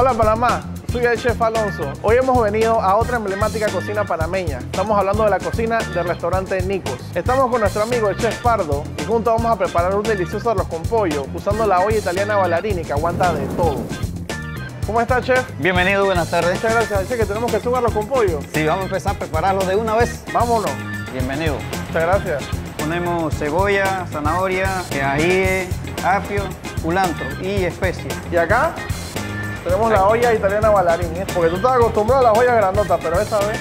Hola Panamá, soy el chef Alonso. Hoy hemos venido a otra emblemática cocina panameña. Estamos hablando de la cocina del restaurante Nicos. Estamos con nuestro amigo el chef Pardo y juntos vamos a preparar un delicioso arroz con pollo usando la olla italiana Ballarini que aguanta de todo. ¿Cómo está, chef? Bienvenido, buenas tardes. Muchas gracias, chef, que tenemos que subarlo con pollo. Sí, vamos a empezar a prepararlo de una vez. Vámonos. Bienvenido. Muchas gracias. Ponemos cebolla, zanahoria, ají, apio, culantro y especias. Y acá tenemos la olla italiana Ballarini, ¿eh? porque tú estás acostumbrado a las ollas grandotas, pero esa vez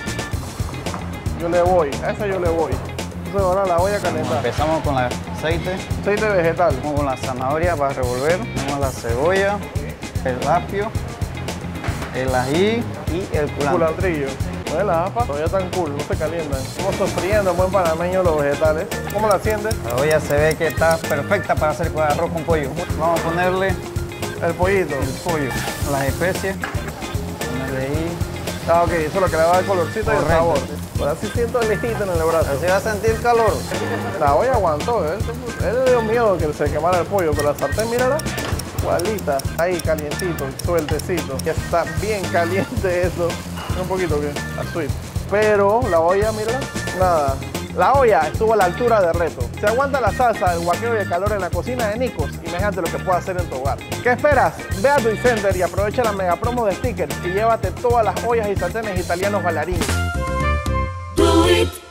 yo le voy, a esa yo le voy. Entonces ahora la olla calentada. Empezamos con el aceite, Aceite vegetal. vamos con la zanahoria para revolver, ponemos la cebolla, el apio, el ají y el culantrillo. ¿Ves la papa? Todavía están cool, no se calientan. Estamos sofriendo en buen panameño los vegetales. ¿Cómo la sientes? La olla se ve que está perfecta para hacer arroz con pollo. Vamos a ponerle El pollito. el pollo, las ahí. Ah, ok, eso es lo que le va a dar colorcito y el sabor. Ahora sí siento el listito en el brazo. Así va a sentir calor. La olla aguantó, ¿eh? Él le dio miedo que se quemara el pollo, pero la sartén, mírala, igualita. Ahí, calientito, sueltecito. Ya está bien caliente eso. Un poquito que, a sweet. Pero la olla, mírala, nada. La olla estuvo a la altura de reto. Se aguanta la salsa, el guaqueo y el calor en la cocina de Nicos. Imagínate lo que puede hacer en tu hogar. ¿Qué esperas? Ve a tu Center y aprovecha la mega promo de stickers y llévate todas las ollas y sartenes italianos Ballarini. Do it